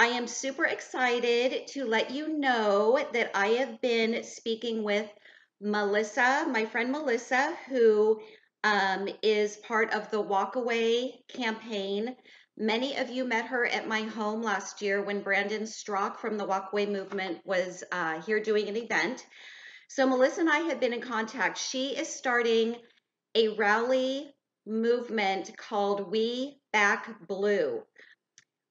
I am super excited to let you know that I have been speaking with Melissa, my friend Melissa, who um, is part of the Walkaway campaign. Many of you met her at my home last year when Brandon Straka from the Walkaway movement was uh, here doing an event. So, Melissa and I have been in contact. She is starting a rally movement called We Back Blue.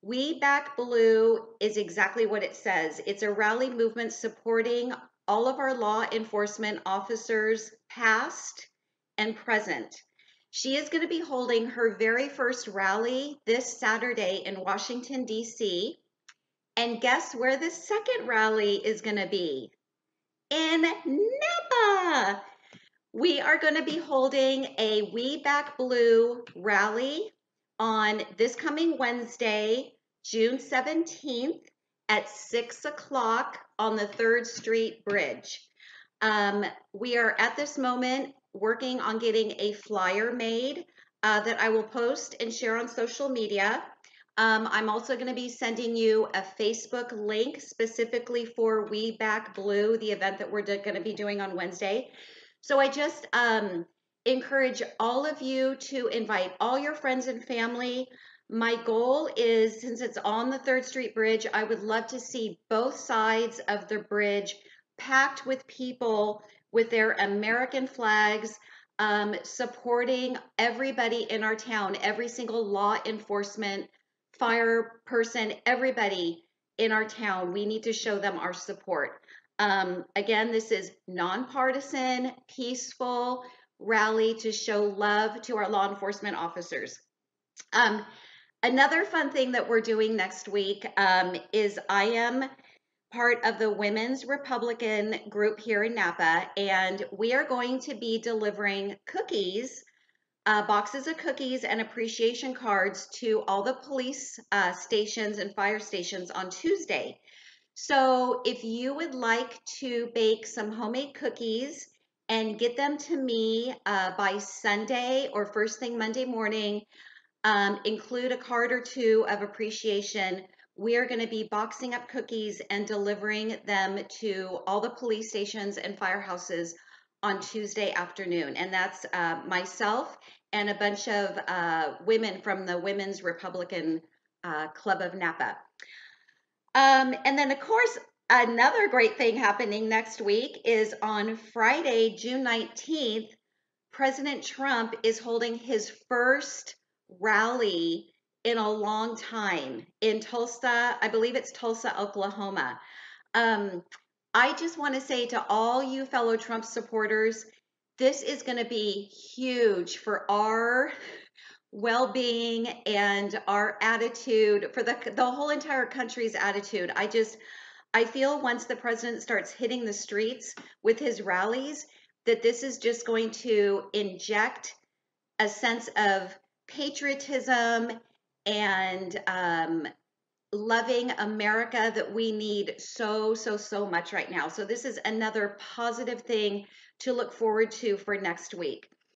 We Back Blue is exactly what it says. It's a rally movement supporting all of our law enforcement officers, past and present. She is going to be holding her very first rally this Saturday in Washington, D.C. And guess where the second rally is going to be? In Napa. We are going to be holding a We Back Blue rally on this coming Wednesday, June 17th at 6 o'clock on the 3rd Street Bridge. Um, we are at this moment working on getting a flyer made uh, that I will post and share on social media. Um, I'm also going to be sending you a Facebook link specifically for We Back Blue, the event that we're going to be doing on Wednesday. So I just um, encourage all of you to invite all your friends and family. My goal is, since it's on the Third Street Bridge, I would love to see both sides of the bridge packed with people with their American flags, um, supporting everybody in our town, every single law enforcement, fire person, everybody in our town. We need to show them our support. Um, again, this is nonpartisan, peaceful rally to show love to our law enforcement officers. Um, another fun thing that we're doing next week um, is I am part of the Women's Republican group here in Napa, and we are going to be delivering cookies, uh, boxes of cookies, and appreciation cards to all the police uh, stations and fire stations on Tuesday. So, if you would like to bake some homemade cookies and get them to me uh, by Sunday or first thing Monday morning, um, include a card or two of appreciation we are going to be boxing up cookies and delivering them to all the police stations and firehouses on Tuesday afternoon. And that's uh, myself and a bunch of uh, women from the Women's Republican uh, Club of Napa. Um, and then, of course, another great thing happening next week is on Friday, June 19th, President Trump is holding his first rally in a long time in Tulsa. I believe it's Tulsa, Oklahoma. Um, I just want to say to all you fellow Trump supporters, this is going to be huge for our well-being and our attitude for the the whole entire country's attitude. I just I feel once the president starts hitting the streets with his rallies that this is just going to inject a sense of patriotism and um, loving America that we need so, so, so much right now. So, this is another positive thing to look forward to for next week.